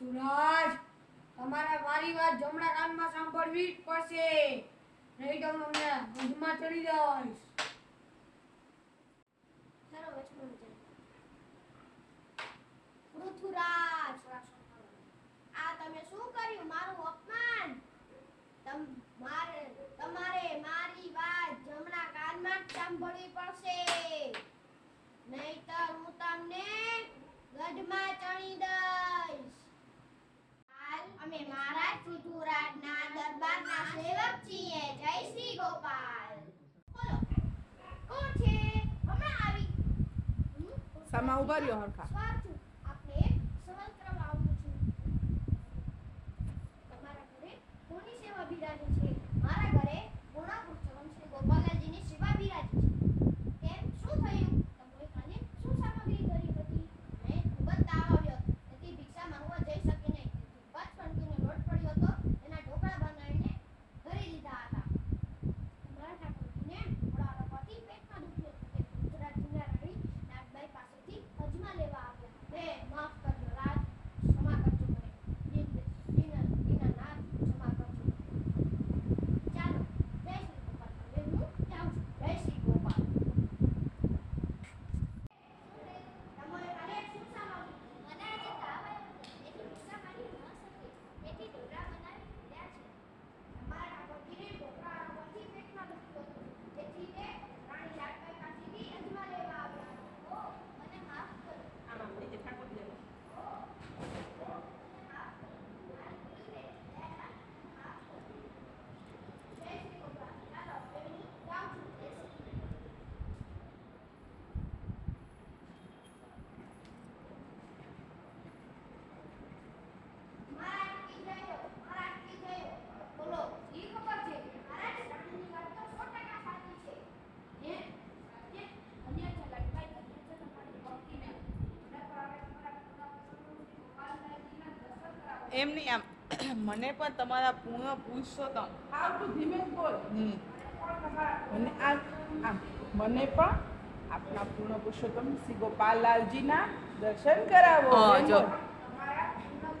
પૃથ્વીરાજ તમારે મારી વાત જમણા કાનમાં સાંભળવી જ પડશે. નહીં તો હું અમને ઊંઘમાં ચડી જઈશ. વચમાં આ તમે શું કર્યું? મારું અપમાન? મારે, તમારે મારી વાત જમણા કાનમાં જ સાંભળવી પડશે. નહીતર હું તમને ગઢમાં ચણી દઈશ કોણ છે હમણાં આવી હમ? ઊભા રહ્યો, હરખા આપણે સવાલ કરવા આવું છું તમારા ઘરે કોની સેવા બિરાજે એમ નહીં આમ મને પણ તમારા પૂર્ણ પુરુષોત્તમ મને આ આમ મને પણ આપના પૂર્ણ પુરુષોત્તમ શ્રી ના દર્શન કરાવો. જો. બોલ. તમારા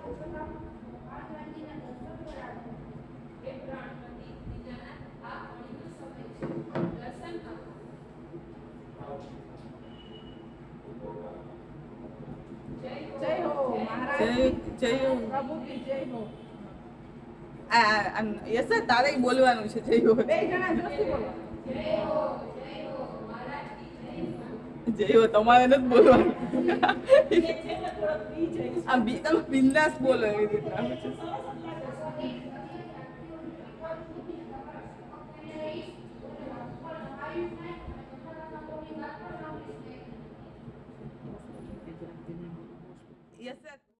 પૂર્ણ પુરુષોત્તમ ગોપાલજીના દર્શન કરાવો જય હો મહારાજ જય યસ તારે બોલવાનું છે જય હો તમારે નથી બોલવાનું આ બી તમે બિંદાસ બોલો એવી રીતના